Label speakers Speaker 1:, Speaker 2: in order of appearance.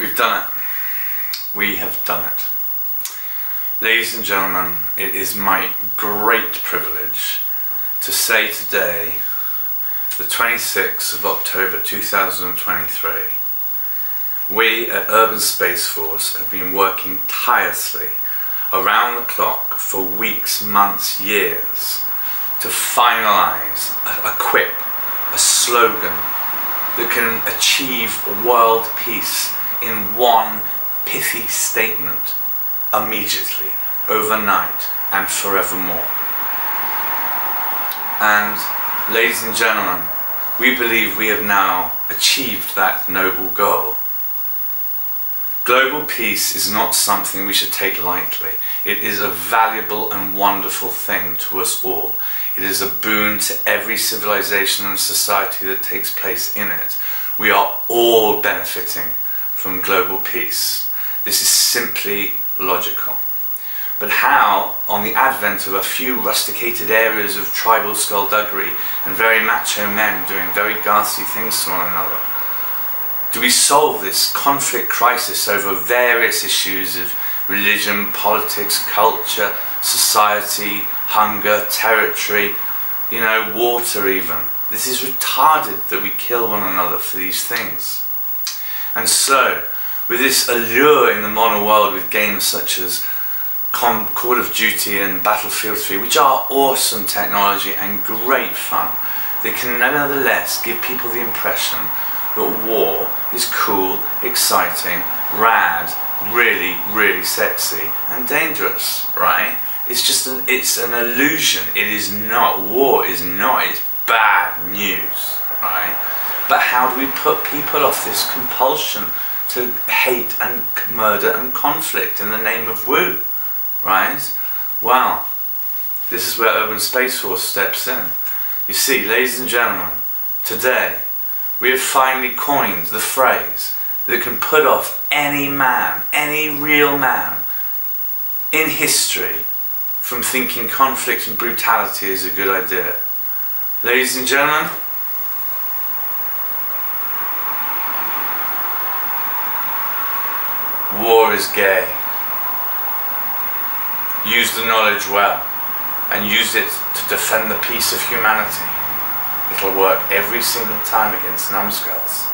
Speaker 1: We've done it. We have done it. Ladies and gentlemen, it is my great privilege to say today, the 26th of October 2023, we at Urban Space Force have been working tirelessly around the clock for weeks, months, years to finalise a, uh, a quip, a slogan that can achieve world peace in one pithy statement immediately, overnight, and forevermore. And, ladies and gentlemen, we believe we have now achieved that noble goal. Global peace is not something we should take lightly. It is a valuable and wonderful thing to us all. It is a boon to every civilization and society that takes place in it. We are all benefiting from global peace. This is simply logical. But how, on the advent of a few rusticated areas of tribal skullduggery and very macho men doing very ghastly things to one another, do we solve this conflict crisis over various issues of religion, politics, culture, society, hunger, territory, you know, water even? This is retarded that we kill one another for these things. And so, with this allure in the modern world with games such as Call of Duty and Battlefield 3, which are awesome technology and great fun, they can nevertheless give people the impression that war is cool, exciting, rad, really, really sexy and dangerous, right? It's just an, it's an illusion. It is not. War is not. It's bad news, right? But how do we put people off this compulsion to hate and murder and conflict in the name of woo, right? Well, this is where Urban Space Force steps in. You see, ladies and gentlemen, today we have finally coined the phrase that can put off any man, any real man in history from thinking conflict and brutality is a good idea. Ladies and gentlemen, war is gay. Use the knowledge well and use it to defend the peace of humanity. It'll work every single time against numbskulls.